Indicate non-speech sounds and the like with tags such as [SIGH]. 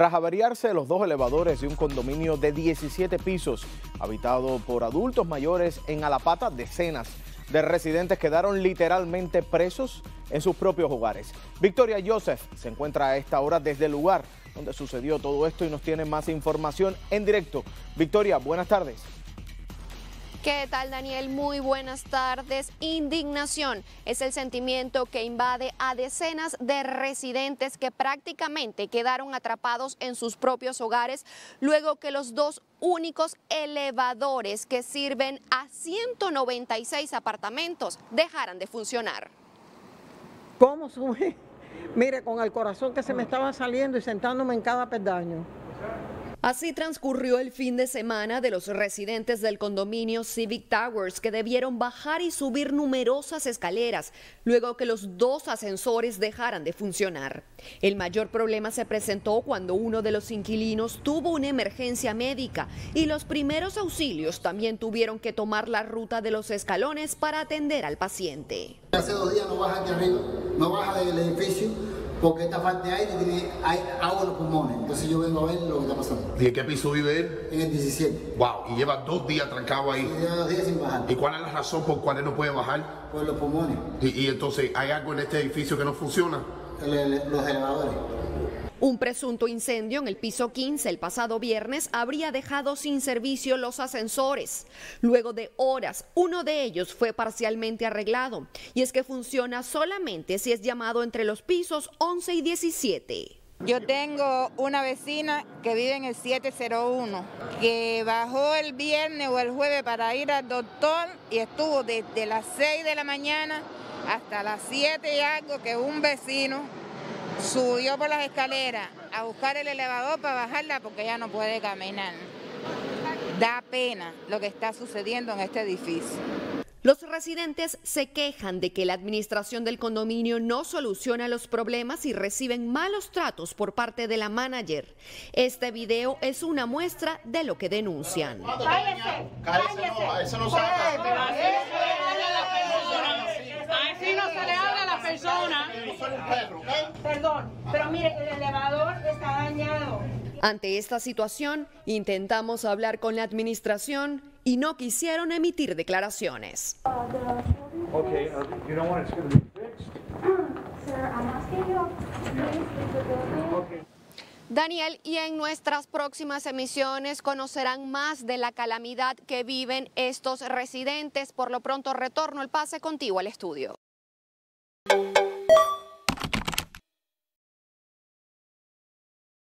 tras averiarse los dos elevadores de un condominio de 17 pisos habitado por adultos mayores en Alapata, decenas de residentes quedaron literalmente presos en sus propios hogares. Victoria Joseph se encuentra a esta hora desde el lugar donde sucedió todo esto y nos tiene más información en directo. Victoria, buenas tardes. ¿Qué tal Daniel? Muy buenas tardes. Indignación es el sentimiento que invade a decenas de residentes que prácticamente quedaron atrapados en sus propios hogares luego que los dos únicos elevadores que sirven a 196 apartamentos dejaran de funcionar. ¿Cómo sube? [LAUGHS] Mire, con el corazón que se me estaba saliendo y sentándome en cada pedaño. Así transcurrió el fin de semana de los residentes del condominio Civic Towers que debieron bajar y subir numerosas escaleras luego que los dos ascensores dejaran de funcionar. El mayor problema se presentó cuando uno de los inquilinos tuvo una emergencia médica y los primeros auxilios también tuvieron que tomar la ruta de los escalones para atender al paciente. Hace dos días no baja aquí arriba, no baja del edificio porque esta falta de aire tiene hay agua en los pulmones. Entonces yo vengo a ver lo que está pasando. ¿Y en qué piso vive él? En el 17. Wow, y lleva dos días trancado ahí. lleva dos días sin bajar. ¿Y cuál es la razón por cuál él no puede bajar? Por los pulmones. Y, entonces, ¿hay algo en este edificio que no funciona? los elevadores. Un presunto incendio en el piso 15 el pasado viernes habría dejado sin servicio los ascensores. Luego de horas, uno de ellos fue parcialmente arreglado. Y es que funciona solamente si es llamado entre los pisos 11 y 17. Yo tengo una vecina que vive en el 701, que bajó el viernes o el jueves para ir al doctor y estuvo desde las 6 de la mañana hasta las 7 y algo que un vecino Subió por las escaleras a buscar el elevador para bajarla porque ya no puede caminar. Da pena lo que está sucediendo en este edificio. Los residentes se quejan de que la administración del condominio no soluciona los problemas y reciben malos tratos por parte de la manager. Este video es una muestra de lo que denuncian. Cállese, cállese. No se Así no se le habla a la persona. Perdón, pero mire, el elevador está dañado. Ante esta situación, intentamos hablar con la administración y no quisieron emitir declaraciones. Daniel, y en nuestras próximas emisiones conocerán más de la calamidad que viven estos residentes. Por lo pronto retorno el pase contigo al estudio.